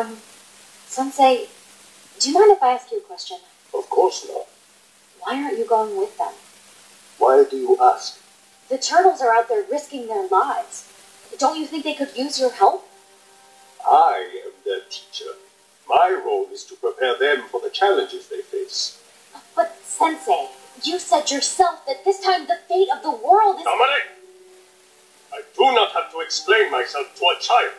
Um, Sensei, do you mind if I ask you a question? Of course not. Why aren't you going with them? Why do you ask? The turtles are out there risking their lives. Don't you think they could use your help? I am their teacher. My role is to prepare them for the challenges they face. But, Sensei, you said yourself that this time the fate of the world is. Dominic! I do not have to explain myself to a child.